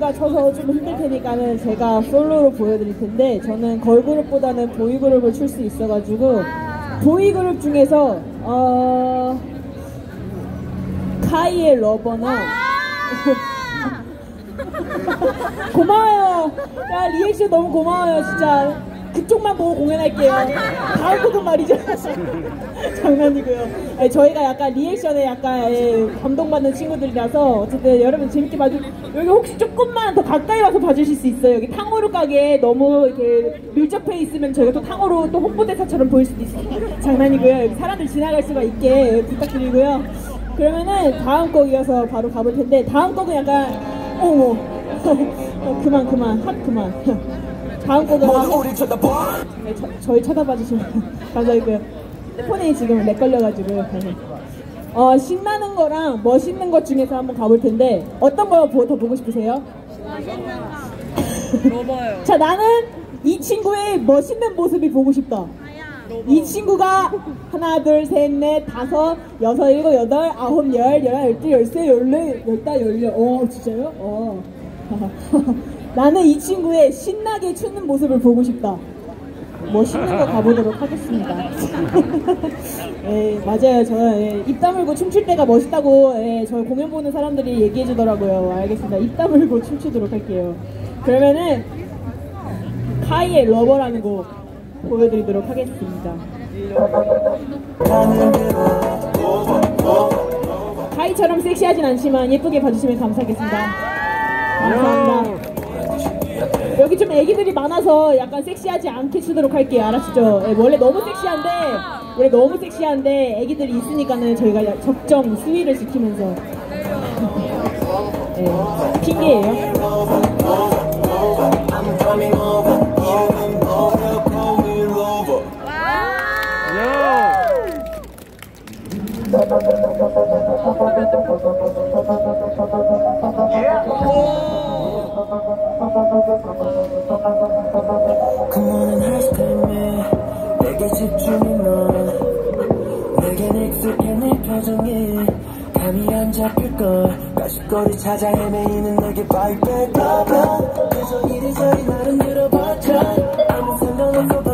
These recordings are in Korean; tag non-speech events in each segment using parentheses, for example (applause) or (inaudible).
보이가 쳐서 좀 힘들 테니까는 제가 솔로로 보여드릴 텐데 저는 걸그룹보다는 보이그룹을 출 수 있어가지고 보이그룹 중에서 어 카이의 Rover나 (laughs) 고마워요. 야 리액션 너무 고마워요 진짜. 그쪽만 보고 공연할게요. 다음 곡은 말이죠. (laughs) 장난이고요. 네, 저희가 약간 리액션에 약간 예, 감동받는 친구들이라서 어쨌든 여러분 재밌게 봐주. 여기 혹시 조금만 더 가까이 와서 봐주실 수 있어요. 여기 탕후루 가게 너무 이렇게 밀접해 있으면 저희가 또 탕후루 또 홍보대사처럼 보일 수도 있어요. 장난이고요. 여기 사람들 지나갈 수가 있게 부탁드리고요. 그러면은 다음 곡 이어서 바로 가볼 텐데 다음 곡은 약간 어머 (laughs) 어, 그만 그만 핫 그만 (laughs) 다음 곡은 우리 쳐다봐? 네, 저, 저희 쳐다봐 주시면 (laughs) 감사하고요 폰이 지금 lag 걸려가지고 어 신나는 거랑 멋있는 것 중에서 한번 가볼 텐데 어떤 거 더 보고 싶으세요? 넘어요. (laughs) 자 나는 이 친구의 멋있는 모습이 보고 싶다. 이 친구가 하나 둘 셋 넷 다섯 여섯 일곱 여덟 아홉 열 열한 열둘 열세 열네 열다 열여 어 진짜요? 어 (laughs) 나는 이 친구의 신나게 추는 모습을 보고 싶다. 멋있는 거 가보도록 하겠습니다. (laughs) 예 맞아요. 저 예, 입 다물고 춤출 때가 멋있다고 예, 저 공연 보는 사람들이 얘기해 주더라고요. 알겠습니다. 입 다물고 춤추도록 할게요. 그러면은 카이의 러버라는 곡 보여드리도록 하겠습니다. 카이처럼 섹시하진 않지만 예쁘게 봐주시면 감사하겠습니다. 감사합니다. 여기 좀 애기들이 많아서 약간 섹시하지 않게 추도록 할게요. 알았죠? 예, 원래 너무 섹시한데 원래 너무 섹시한데 애기들이 있으니까는 저희가 야- 적정 수위를 지키면서 (laughs) 예, 핑계예요. 내게 집중해 넌 내겐 익숙해 내 표정에 감이 안 잡힐걸. 가십거리 찾아 헤매이는 내게 바이백 그저 이리저리 나름 들어봤자 아무 상관없어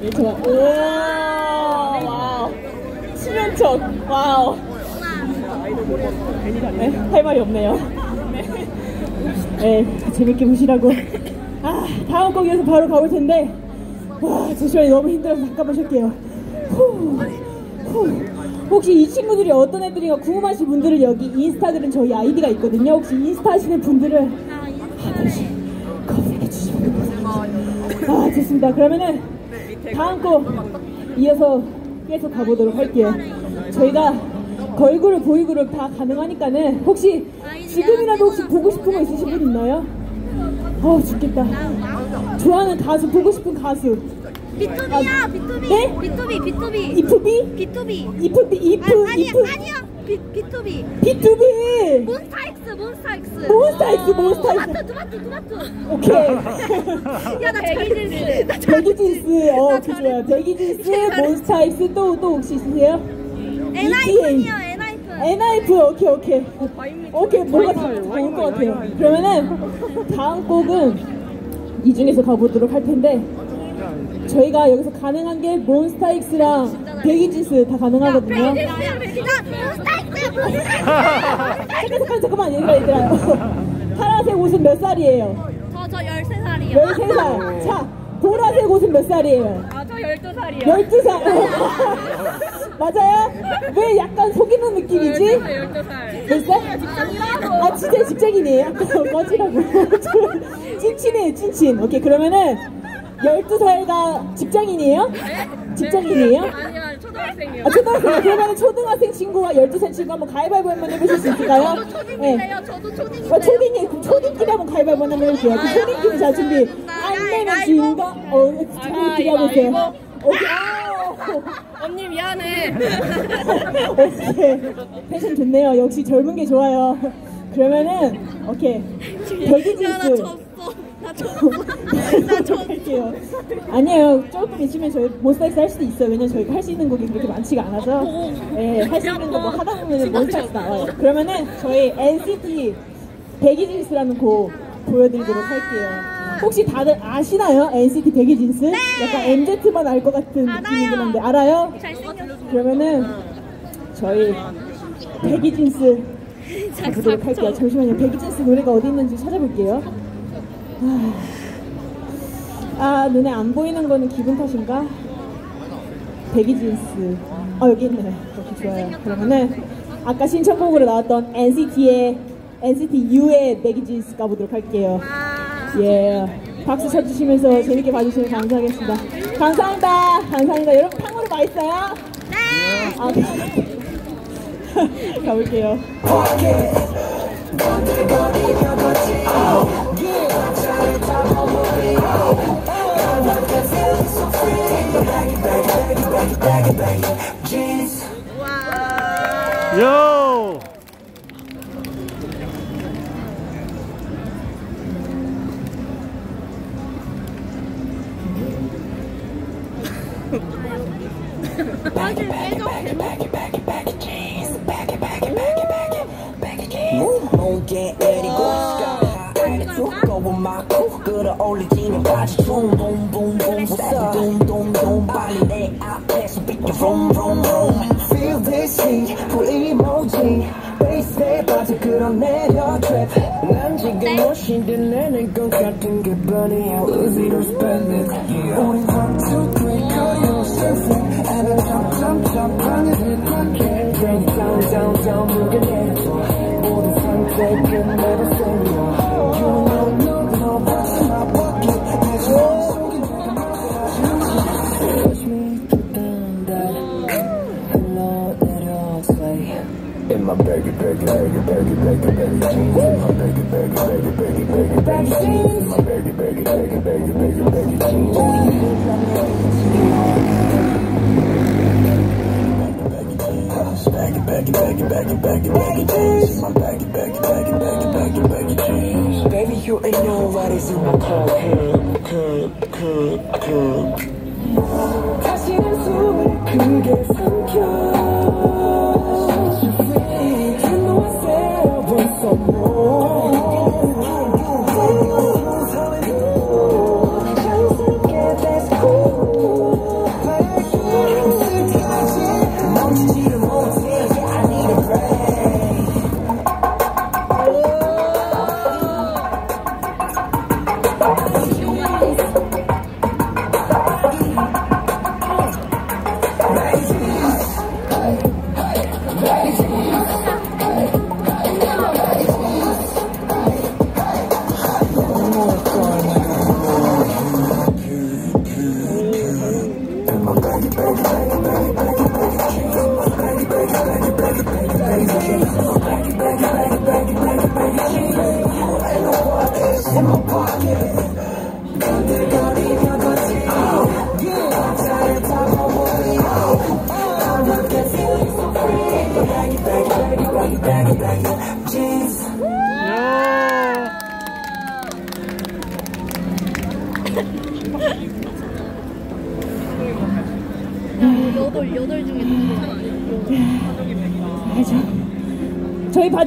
네, 좋아. 우와, 와우. 수면척, 와우. 네, 할 말이 없네요. 네, 재밌게 보시라고. 아, 다음 곡에서 바로 가볼 텐데, 와, 저 시간이 너무 힘들어서 잠깐만 쉴게요. 후, 후. 혹시 이 친구들이 어떤 애들인가 궁금하신 분들은 여기 인스타그램 저희 아이디가 있거든요. 혹시 인스타 하시는 분들은 한 번씩 검색해 주시면 감사합니다. 아, 좋습니다. 그러면은 다음 곡 이어서 계속 가보도록 할게요. 저희가 걸그룹, 보이그룹 다 가능하니까는 혹시 지금이라도 혹시 보고 싶은 거 있으신 분 있나요? 어 죽겠다. 좋아하는 가수, 보고 싶은 가수. 비투비야 비투비 네? 비투비 비투비 이프비? 비투비 이프비, 이프, 아니 이프. 아니야 비비 투비 비투비! 몬스타엑스 몬스타엑스 몬스타엑스, 몬스타엑스. 토마토 토마토 토마토 오케이. 야나 Baggy Jeans 나 Baggy Jeans, 어, 좋아요. Baggy Jeans, 몬스타엑스, 또, 또 혹시 있으세요? 엔하이픈이요 엔하이픈 엔하이프, 오케이, 오케이. 오케이, 뭐가 다 좋을 것 같아요. 그러면은, 다음 곡은 이 중에서 가보도록 할 텐데, 저희가 여기서 가능한 게 몬스타엑스랑 Baggy Jeans 다 가능하거든요. 잠깐, (laughs) 잠깐, 잠깐만, 얘들아, 얘들아. 파란색 옷은 몇 살이에요? 저 저 13살이요 13살. 자, 보라색 옷은 몇 살이에요? 아 저 12살이요 12살. 맞아요? 왜 약간 속이는 느낌이지? 12살 몇 살? 아, 진짜 직장인이에요? 꺼지라고. (laughs) (laughs) 찐친이에요, 찐친. 오케이, 그러면은 12살가 직장인이에요? 직장인이에요? 아니요 초등학생이요 아, 초등학생. 그러면 초등학생 친구와 12살 친구 한번 가위바위보 한번 해보실 수 있을까요? 저도 초딩인데요 저도 초딩인데요 어, 초딩이, 그럼 초딩끼리 한번 가위바위보 한번 해볼게요. 그 초딩끼리 자, 준비. 안 되면 진거? 어, 초딩끼리 있어요. 오케이. 아, 언니 미안해 (laughs) 오케이. 패션 좋네요. 역시 젊은 게 좋아요. 그러면은, 오케이. 야나 백이진스. 졌어 나 졌어 나 졌어 할게요. 아니에요. 조금 있으면 저희 몬스타엑스 할 수도 있어요. 왜냐면 저희가 할 수 있는 곡이 그렇게 많지가 않아서. 예, 할수 있는 거 뭐 하다 보면 몬스타엑스 나와요. 그러면은 저희 NCT Baggy Jeans라는 곡 보여드리도록 할게요. 혹시 다들 아시나요? NCT Baggy Jeans? 약간 MZ만 알 것 같은 느낌이긴 한데 알아요? 그러면은 저희 Baggy Jeans 가보도록 (laughs) 할게요. 잠시만요. Baggy Jeans 노래가 어디 있는지 찾아볼게요. 아, 아, 눈에 안 보이는 거는 기분 탓인가? Baggy Jeans. 아 여기 있네. 이렇게 좋아요. 그러면은 아까 신청곡으로 나왔던 NCT의 NCT U의 백이진스 가보도록 할게요. 예. 박수 쳐주시면서 재밌게 봐주시면 감사하겠습니다. 감사합니다. 감사합니다. 여러분 탕후루 맛있어요? 네. 아, 네. (laughs) 가볼게요. 요! 무 (laughs) 막고 끌어올리지는 바지 붕붕붕붕 부싸 둥둥둥 빨리 내 앞에서 비켜 vroom vroom vroom Feel this heat full emoji 베이스에 빠져 끌어내려 trap 난 지금 무엇이든 내는 것 같은 기분이 Lose it or spend it yeah. 우린 one two three 커요 surfing and then jump jump jump 하늘을 꽉해 Break down down down 무게 내줘 모든 상태 끝내도 생 In my baggy, baggy, baggy, baggy, baggy, baggy jeans. In my baggy, baggy, baggy, baggy, baggy, baggy jeans. In my baggy, baggy, baggy, baggy, baggy, baggy jeans. Baggy, baggy, baggy, baggy, baggy, baggy jeans. In my baggy, baggy, baggy, baggy, baggy, baggy jeans. Baby, you ain't know what is in my cup. Cup, cup, cup. 다시는 숨을 크게 삼켜. Oh.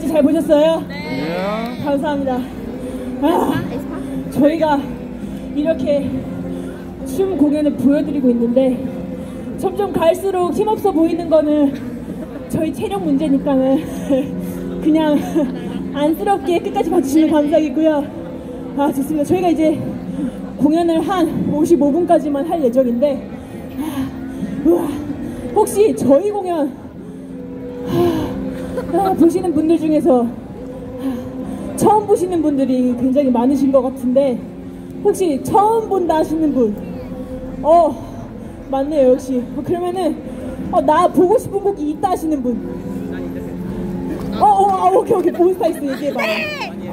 바지 잘 보셨어요? 네. 감사합니다. 아, 저희가 이렇게 춤 공연을 보여드리고 있는데 점점 갈수록 힘없어 보이는 거는 저희 체력 문제니까는 (laughs) 그냥 (laughs) 안쓰럽게 끝까지 봐주시면 감사하겠고요. 아 좋습니다. 저희가 이제 공연을 한 55분까지만 할 예정인데 아, 우와, 혹시 저희 공연 아, 보시는 분들 중에서 아, 처음 보시는 분들이 굉장히 많으신 것 같은데 혹시 처음 본다 하시는 분? 어 맞네요 역시 어, 그러면은 어, 나 보고 싶은 곡이 있다 하시는 분? 어, 어, 아, 오케이 오케이 몬스타엑스 얘기해봐요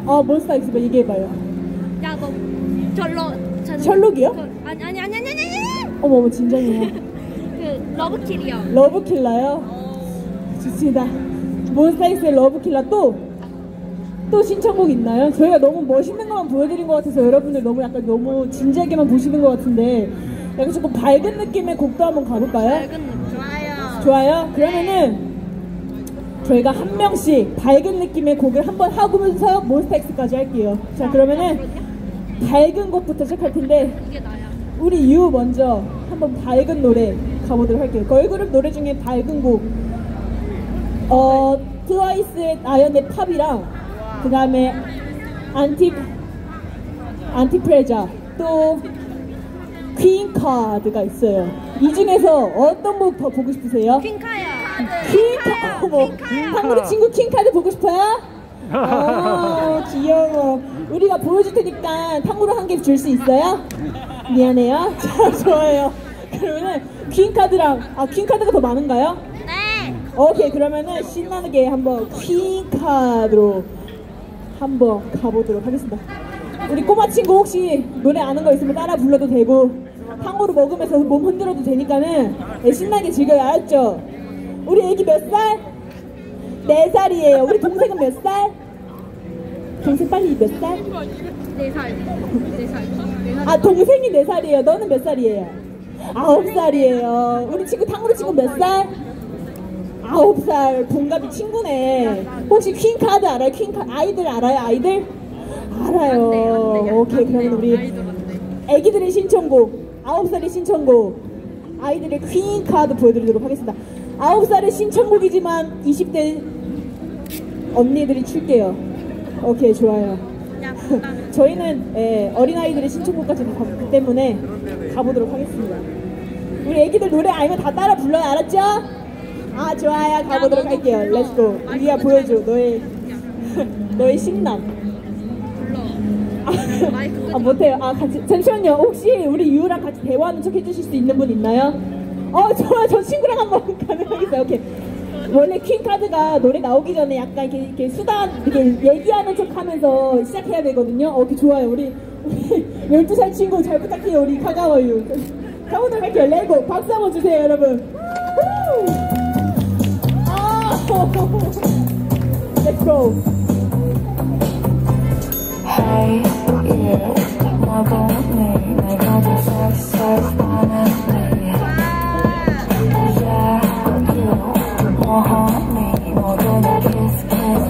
어 몬스타엑스 뭐 얘기해봐요 야 너 절로 저- Sherlock이요? 그, 아니 아니 아니 아니 아니 아니 어머 어머 진정해요 (laughs) 그 러브킬이요 러브킬러요? 좋습니다. 몬스타엑스의 Love Killa 또, 또 신청곡 있나요? 저희가 너무 멋있는 것만 보여드린 것 같아서 여러분들 너무 약간 너무 진지하게만 보시는 것 같은데 약간 조금 밝은 느낌의 곡도 한번 가볼까요? 밝은 느낌 좋아요 좋아요? 그러면은 저희가 한 명씩 밝은 느낌의 곡을 한번 하고면서 몬스타엑스까지 할게요. 자 그러면은 밝은 곡부터 시작할 텐데 이게 나야 우리 유 먼저 한번 밝은 노래 가보도록 할게요. 걸그룹 노래 중에 밝은 곡, 어 트와이스의 나연의 POP이랑 그 다음에 Anti Antifragile 또 Queencard가 있어요. 이 중에서 어떤 곡 더 보고 싶으세요? 퀸카야 퀸카 어머 탕후루 친구 Queencard 보고 싶어요? 어 (laughs) 귀여워 우리가 보여줄 테니까 탕후루 한 개 줄 수 있어요? 미안해요 (laughs) 자 좋아요 그러면은 퀸카드랑 아 퀸카드가 더 많은가요? 네 오케이 그러면은 신나게 한번 퀸 카드로 한번 가보도록 하겠습니다 우리 꼬마 친구 혹시 노래 아는 거 있으면 따라 불러도 되고 탕후루 먹으면서 몸 흔들어도 되니까는 네, 신나게 즐겨요 알았죠? 우리 애기 몇 살? 네 살이에요 우리 동생은 몇 살? 동생 빨리 몇 살? 네살네살네살 아 동생이 네 살이에요 너는 몇 살이에요? 아홉 살이에요 우리 친구 탕후루 친구 몇 살? 아홉 살 동갑이 친구네. 혹시 퀸 카드 알아요? 퀸카 아이들 알아요? 아이들? 알아요. 오케이 그러면 우리 애기들의 신청곡 아홉 살의 신청곡 아이들의 Queencard 보여드리도록 하겠습니다. 아홉 살의 신청곡이지만 20대 언니들이 출게요. 오케이 좋아요. (laughs) 저희는 예, 어린아이들의 신청곡까지 다 받기 때문에 가보도록 하겠습니다. 우리 애기들 노래 알면 다 따라 불러요 알았죠? 아 좋아요 가보도록 할게요 let's go 우리야 보여줘 너의 (laughs) 너의 신남 아 못해요. 아 같이 잠시만요. 혹시 우리 유우랑 같이 대화하는 척 해주실 수 있는 분 있나요? 어 (laughs) 좋아. 저 친구랑 한번 (laughs) 가능하겠어요. 오케이. 원래 퀸 카드가 노래 나오기 전에 약간 이렇게, 이렇게 수다 이렇게 얘기하는 척 하면서 시작해야 되거든요. 어, 좋아요. 우리 우리 12살 친구 잘 부탁해요. 우리 카가와유. 가보도록 할게요. 레고 박수 한번 주세요, 여러분. Let's go. Hey, yeah, 먹었니? 내가 더 섹시하니? Yeah, you, 뭐하니? 모두 다 kiss, kiss,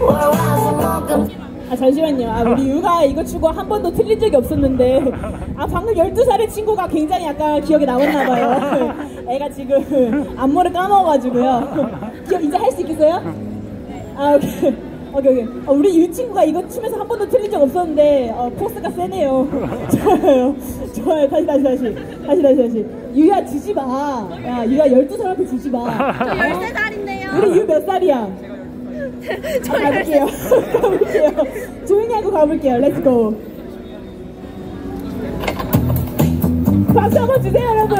와서 먹은 아 잠시만요. 아 우리 유가 이거 추고 한 번도 틀린 적이 없었는데 아 방금 12살의 친구가 굉장히 약간 기억에 남았나 봐요. 애가 지금 안무를 까먹어가지고요. 기억 이제 할 수 있겠어요? 아 오케이. 오케이 오케이. 어, 우리 유 친구가 이거 추면서 한 번도 틀린 적 없었는데 어, 포스가 세네요. (laughs) 좋아요. 좋아요. 다시 다시 다시. 다시 다시 다시. 유야 지지 마. 야 유야 12살한테 지지 마. 저 13살인데요 우리 유 몇 살이야? (laughs) 저 가볼게요. (laughs) 가볼게요. 조용히 하고 가볼게요. Let's go. 박수 한번 주세요, 여러분.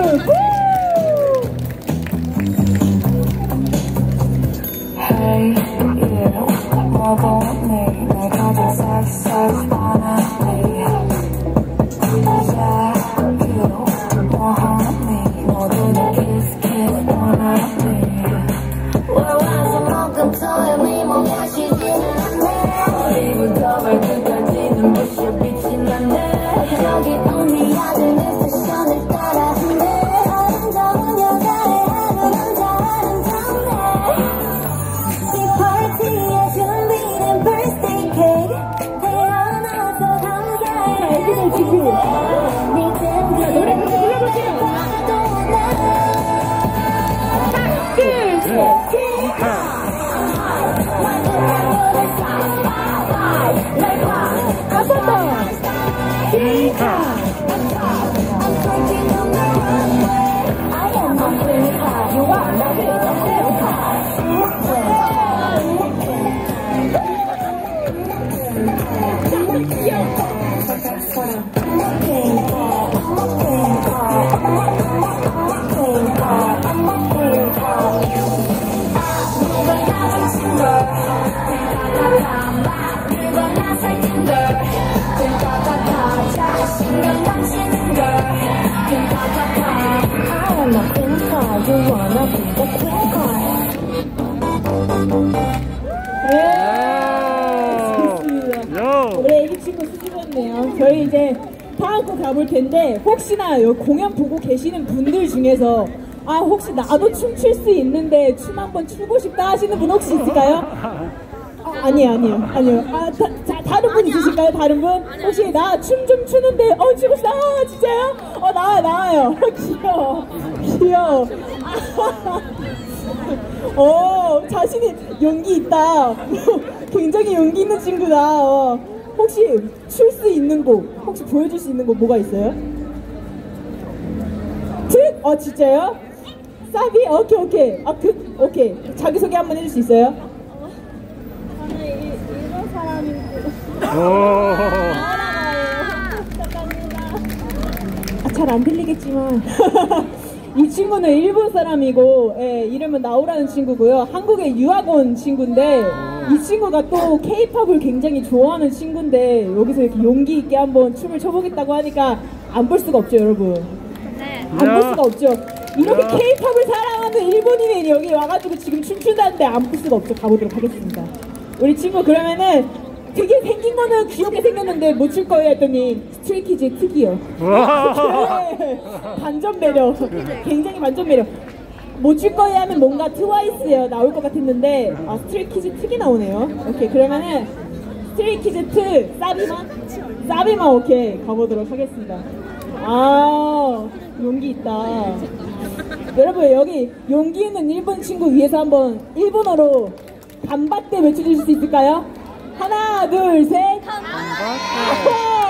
Okay. 가볼 텐데 혹시나 여기 공연 보고 계시는 분들 중에서 아 혹시 나도 춤출 수 있는데 춤 한번 추고 싶다 하시는 분 혹시 있을까요? 아, 아니에요 아니에요 아니에요 아, 다, 자, 다른 분 있으실까요 다른 분? 혹시 나 춤 좀 추는데 어 추고 싶다 아, 진짜요? 어 나와요 나와요 (laughs) 귀여워 귀여워 (laughs) 어, 자신이 용기 있다. (laughs) 굉장히 용기 있는 친구다. 어. 혹시 출 수 있는 곡, 혹시 보여줄 수 있는 곡 뭐가 있어요? 특? 어, 진짜요? 사비? 오케이, 오케이. 아, 그, 오케이. 자기 소개 한번 해줄 수 있어요? 저는 이, 이런 사람이고. 아, 잘안 들리겠지만. (laughs) 이 친구는 일본 사람이고, 예, 이름은 나오라는 친구고요. 한국에 유학 온 친구인데, 이 친구가 또 케이팝을 굉장히 좋아하는 친구인데, 여기서 이렇게 용기 있게 한번 춤을 춰보겠다고 하니까 안 볼 수가 없죠, 여러분. 네. 안 볼 수가 없죠. 이렇게 케이팝을 사랑하는 일본인이 여기 와가지고 지금 춤춘다는데 안 볼 수가 없죠. 가보도록 하겠습니다. 우리 친구 그러면은 되게 생긴 거는 귀엽게 생겼는데 못 출 거예요 했더니 스트레이키즈의 특이요. (laughs) 네. 반전 매력. 굉장히 반전 매력. 못줄 거예요 하면 뭔가 트와이스요 나올 것 같았는데 아 스트레이키즈 특이 나오네요. 오케이 그러면은 스트레이키즈 특 사비만 사비만 오케이 가보도록 하겠습니다. 아 용기 있다. 여러분 여기 용기 있는 일본 친구 위해서 한번 일본어로 がんばって 외쳐주실 수 있을까요? 하나 둘 셋.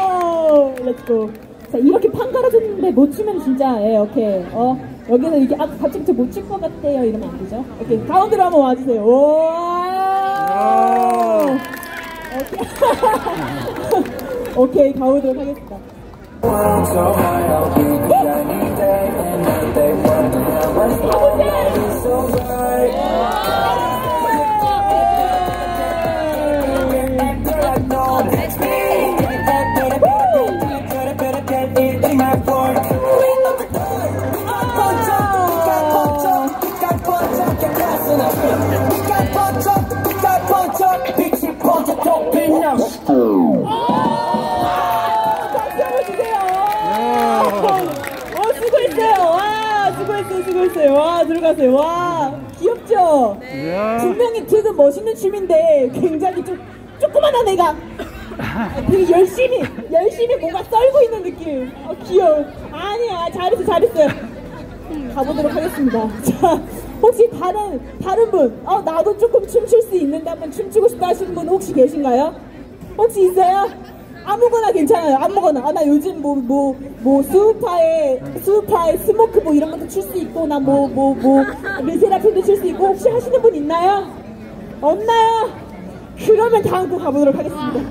아호! Let's go. 자 이렇게 판 갈아줬는데 못 추면 진짜 예 오케이 어 여기서 이렇게 아 갑자기 저못출것 같아요 이러면 안 되죠. 오케이 가운데로 한번 와주세요. 오. 오케이. (laughs) 오케이 가보도록 하겠습니다. High, I'll 와, 들어가세요. 와, 귀엽죠? 분명히 되게 멋있는 춤인데 굉장히 좀 조그만한 애가 되게 열심히 열심히 뭔가 썰고 있는 느낌. 어, 귀여워. 아니야, 잘했어, 잘했어요. 가보도록 하겠습니다. (laughs) 자, 혹시 다른 다른 분, 어 나도 조금 춤출 수 있는데 한번 춤추고 싶다 하시는 분 혹시 계신가요? 혹시 있어요? 아무거나 괜찮아요. 아무거나. 아, 나 요즘 뭐, 뭐, 뭐, 수우파에, 수우파에 스모크 뭐 이런 것도 출 수 있고, 나 뭐, 뭐, 뭐, 르세라핌도 출 수 있고, 혹시 하시는 분 있나요? 없나요? 그러면 다음 거 가보도록 하겠습니다.